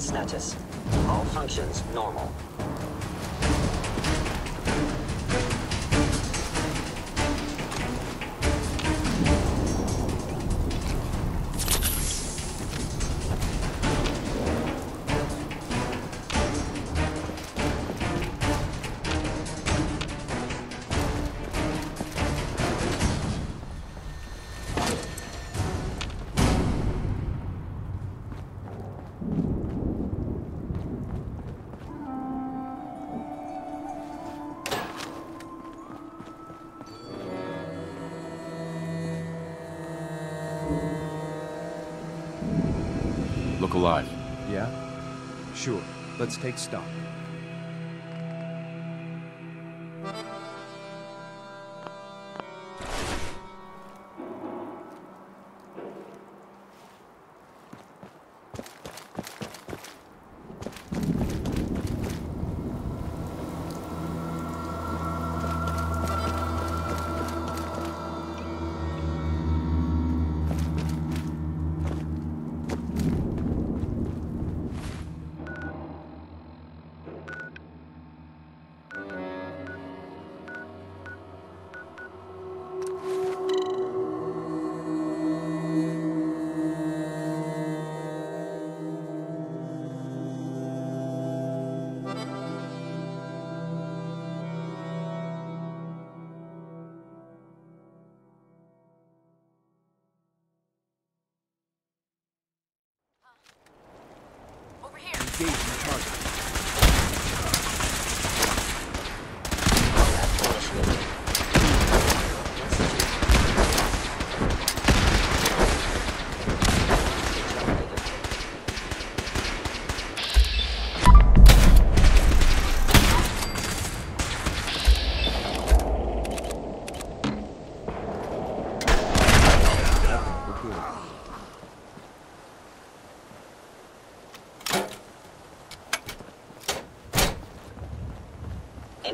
status. All functions normal. Alive. Yeah? Sure. Let's take stock. The target.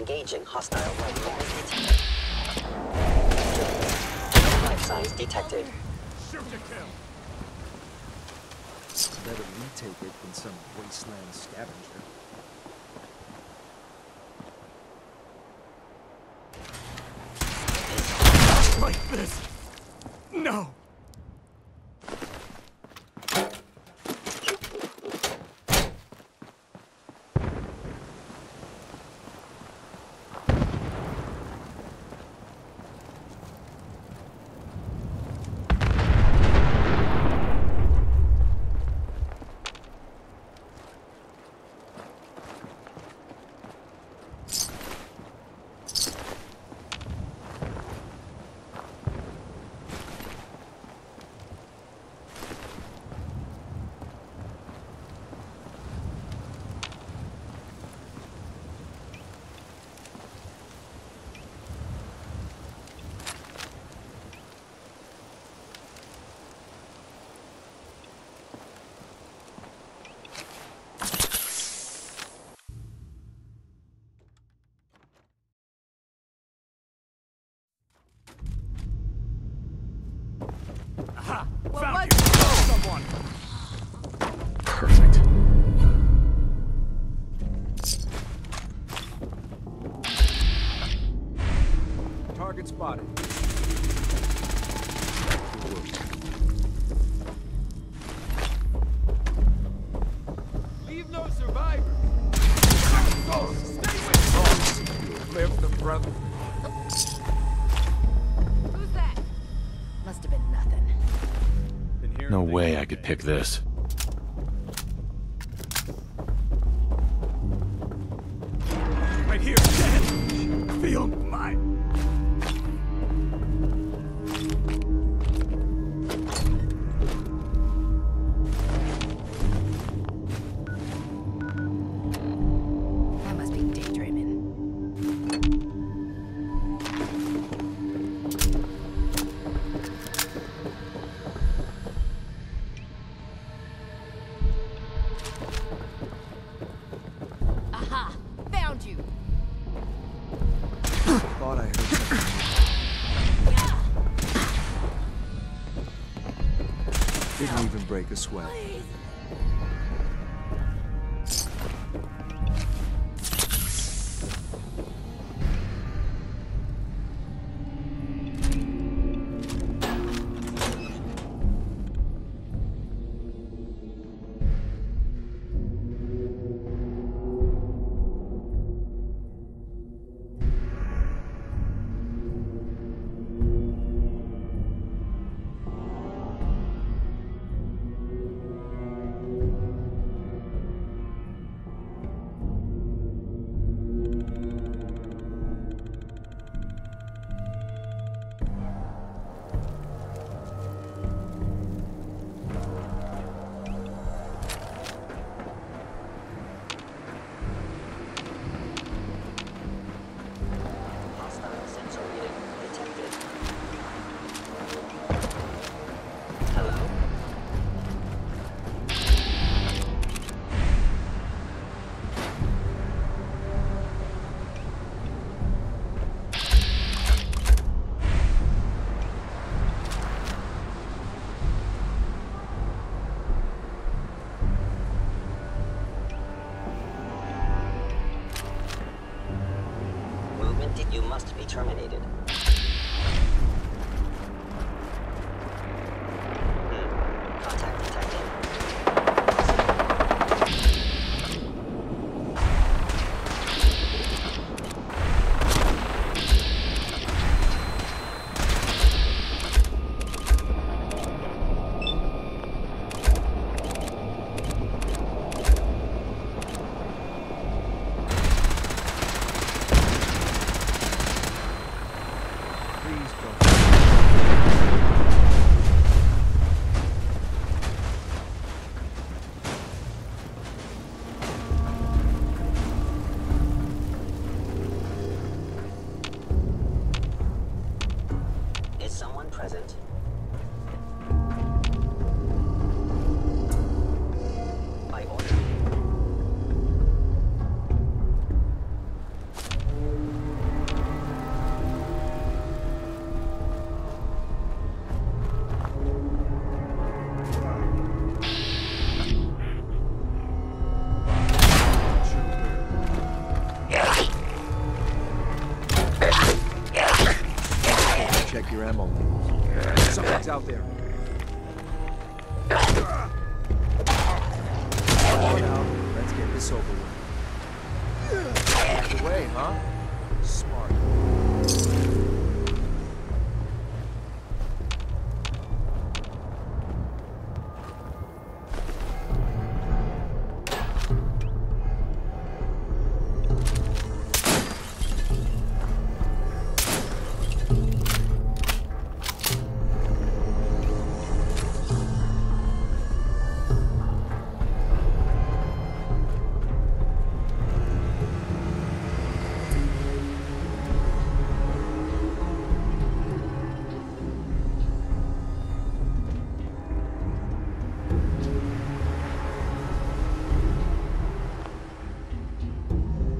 Engaging hostile life forms life signs detected. Better retake it than some wasteland scavenger. Aha! Found you! Someone! Perfect. Target spotted. Leave no survivors. Oh, stay with Live the brother. Could pick this. Even break a sweat. Please! You must be terminated. Way, huh? Smart.